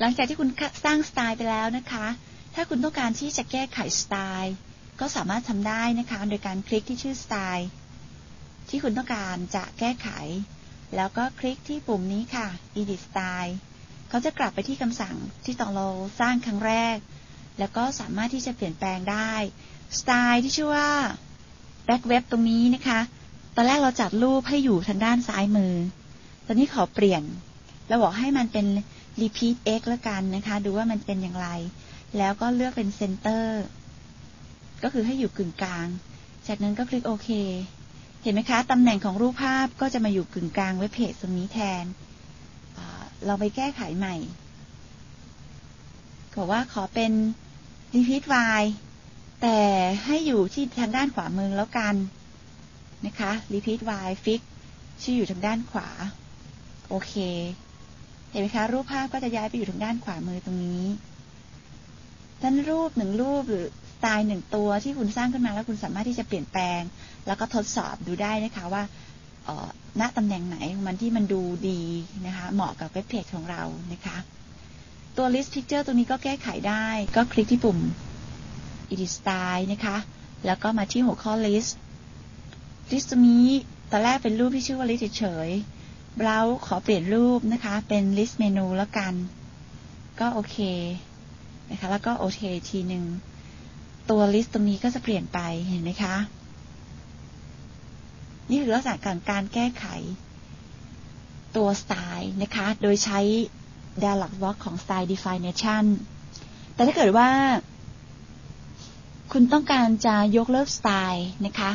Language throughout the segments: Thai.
หลังจากที่คุณสร้างสไตล์ไปแล้วนะคะ ถ้าคุณต้องการที่จะแก้ไขสไตล์ ก็สามารถทำได้นะคะ โดยการคลิกที่ชื่อสไตล์ ที่คุณต้องการจะแก้ไข แล้วก็คลิกที่ปุ่มนี้ค่ะ edit style เขาจะกลับไปที่คำสั่งที่ตองเราสร้างครั้งแรก แล้วก็สามารถที่จะเปลี่ยนแปลงได้สไตล์ที่ชื่อว่า back web ตรงนี้นะคะ ตอนแรกเราจัดรูปให้อยู่ทางด้านซ้ายมือ ตอนนี้ขอเปลี่ยน เราบอกให้มันเป็น repeat x แล้วกันนะคะ ดูว่ามันเป็นอย่างไร แล้วก็เลือกเป็น center ก็คือให้อยู่กึ่งกลาง จากนั้นก็คลิกโอเค เห็นไหมคะ ตำแหน่งของรูปภาพก็จะมาอยู่กึ่งกลางเว็บเพจตรงนี้แทน เราไปแก้ไขใหม่บอกว่าขอเป็น repeat y แต่ให้อยู่ที่ทางด้านขวามือแล้วกันนะคะ repeat y fix ชื่ออยู่ทางด้านขวา โอเค เห็นไหมคะ รูปภาพก็จะย้ายไปอยู่ทางด้านขวามือตรงนี้ท่านรูปหนึ่งรูปหรือสไตล์หนึ่งตัวที่คุณสร้างขึ้นมาแล้วคุณสามารถที่จะเปลี่ยนแปลง แล้วก็ทดสอบดูได้นะคะว่าณตำแหน่งไหนมันที่มันดูดีนะคะ เหมาะกับเว็บเพจของเรานะคะ ตัว list picture ตัวนี้ก็แก้ไขได้ ก็คลิกที่ปุ่ม edit style นะคะ แล้วก็มาที่หัวข้อ list list ตรงนี้ตอนแรกเป็นรูปที่ชื่อว่า list เฉย ๆ browse ขอเปลี่ยนรูปนะคะ เป็น list menu แล้วกัน ก็โอเคนะคะ แล้วก็โอเคทีหนึ่งตัว list ตรงนี้ก็จะเปลี่ยนไปเห็นไหมคะ นี่คือลักษณะการการแก้ไข ตัว style นะคะ โดยใช้ dialog box ของ style definition แต่ถ้าเกิดว่า คุณต้องการจะยกเลิกสไตล์นะคะ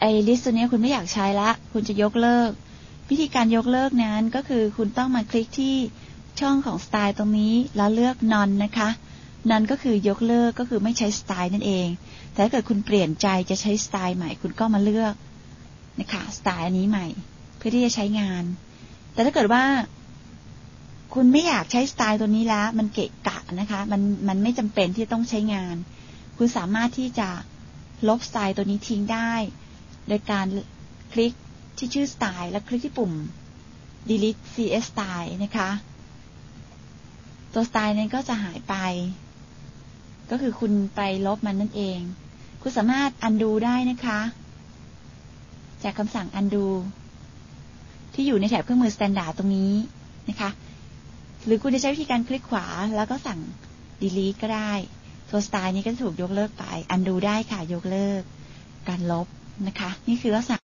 ไอ list ตัวนี้คุณไม่อยากใช้ละ คุณจะยกเลิก วิธีการยกเลิกนั้นก็คือคุณต้องมาคลิกที่ช่องของสไตล์ตรงนี้แล้วเลือก none นะคะ none ก็คือยกเลิกก็คือไม่ใช้สไตล์นั่นเอง แต่ถ้าเกิดคุณเปลี่ยนใจจะใช้สไตล์ใหม่คุณก็มาเลือกนะคะสไตล์อันนี้ใหม่ เพื่อที่จะใช้งาน แต่ถ้าเกิดว่า คุณไม่อยากใช้สไตล์ตัวนี้แล้ว มันเกะกะนะคะ มันมันไม่จำเป็นที่ต้องใช้งาน คุณสามารถที่จะลบสไตล์ตัวนี้ทิ้งได้ โดยการคลิก ที่ชื่อสไตล์แล้วคลิกที่ปุ่ม delete cs style นะคะ ตัวสไตล์นั้นก็จะหายไป ก็คือคุณไปลบมันนั่นเอง คุณสามารถ undo ได้นะคะ จากคำสั่ง undo ที่อยู่ในแถบเครื่องมือ standard ตรงนี้นะคะ หรือคุณจะใช้วิธีการคลิกขวาแล้วก็สั่ง delete ก็ได้ตัวสไตล์นี้ก็ถูกยกเลิกไปอันดูได้ค่ะ ยกเลิก การลบนะคะ นี่คือลักษณะ